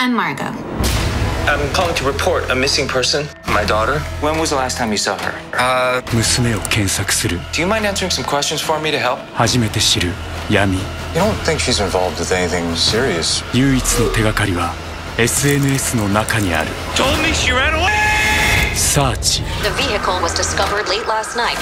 I'm Margot. I'm calling to report a missing person. My daughter. When was the last time you saw her? Uh, do you mind answering some questions for me to help? You don't think she's involved with anything serious? 唯一の手がかりは SNS の中にある Told me she ran away! Search. The vehicle was discovered late last night.